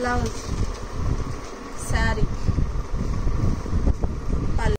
blouse, sorry.